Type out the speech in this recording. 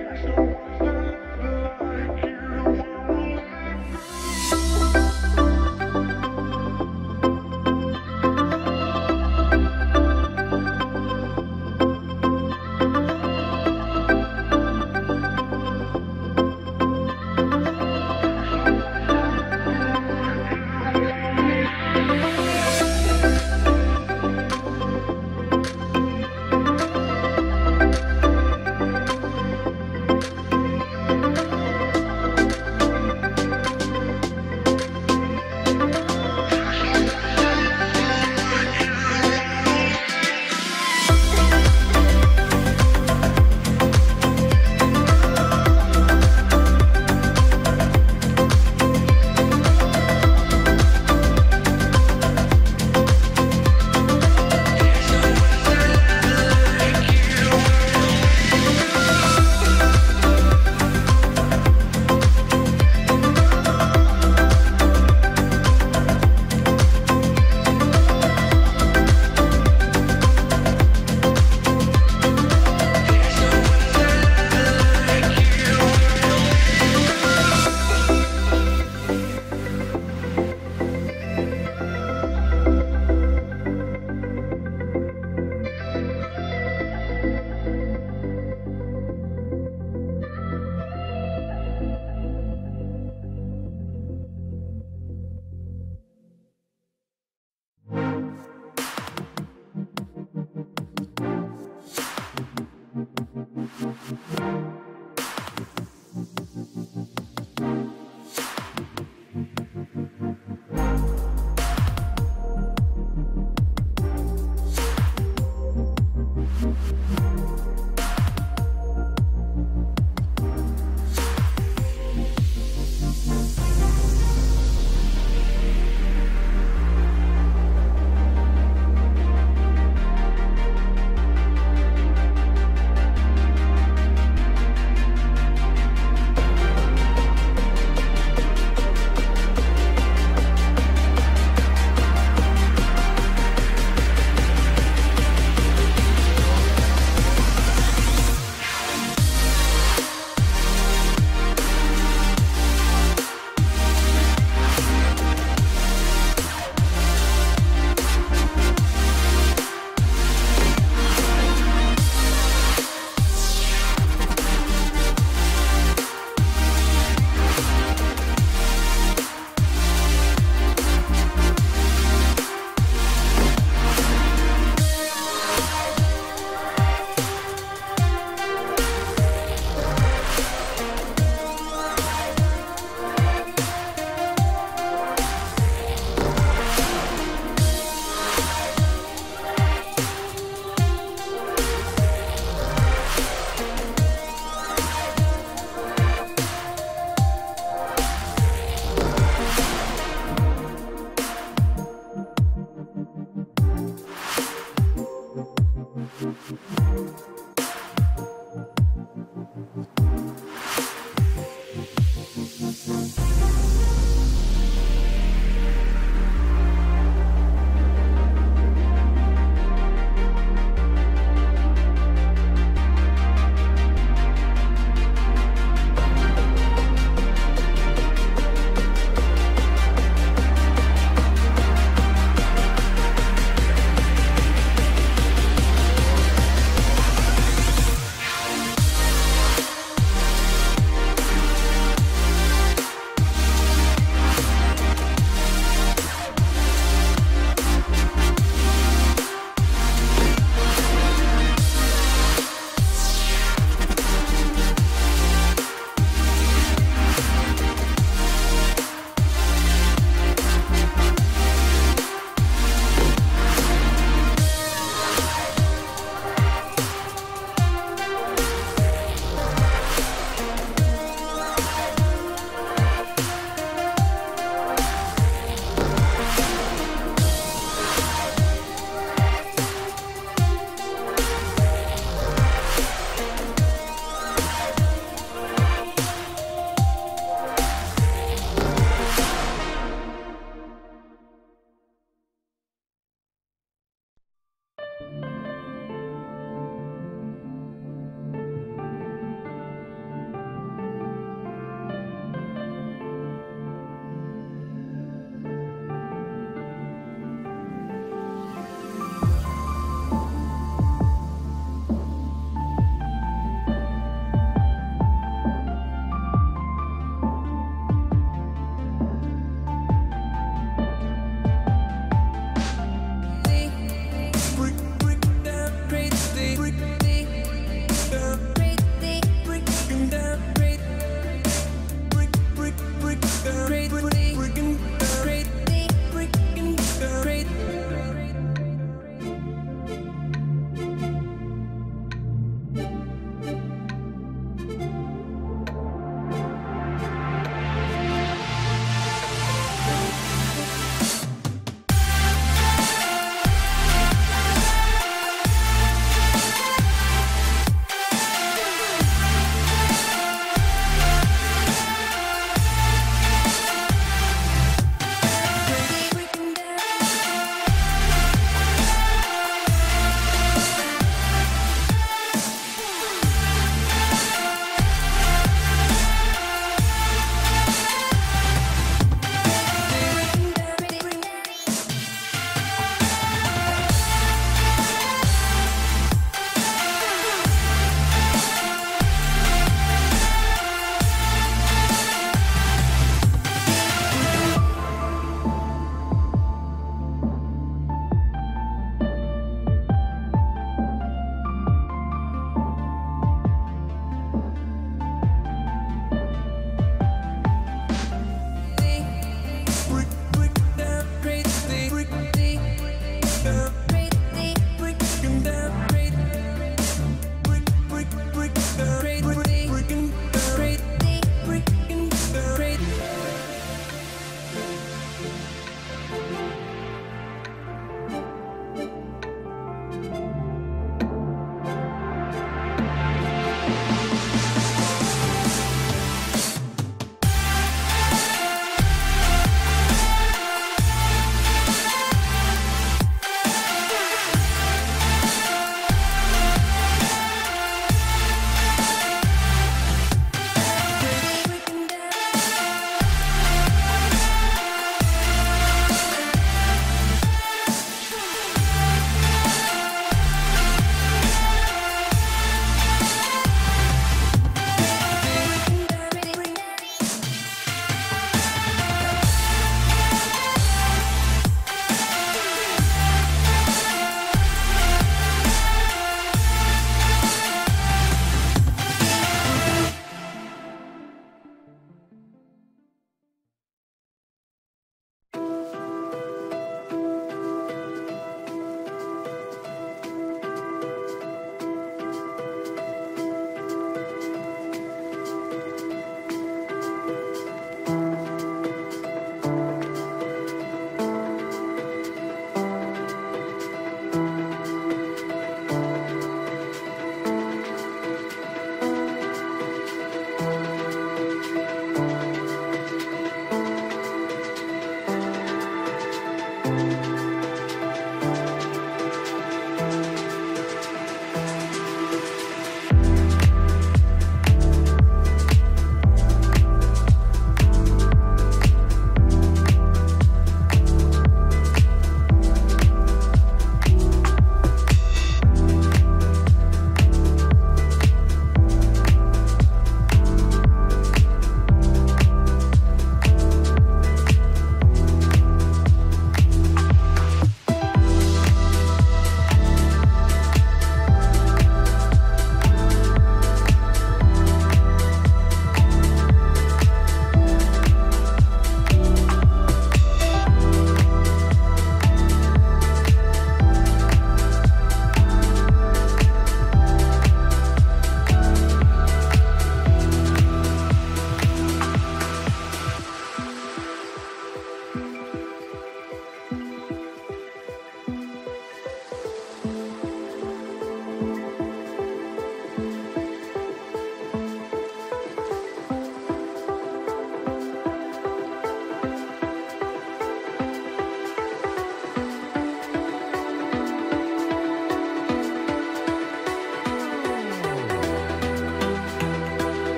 i Thank you.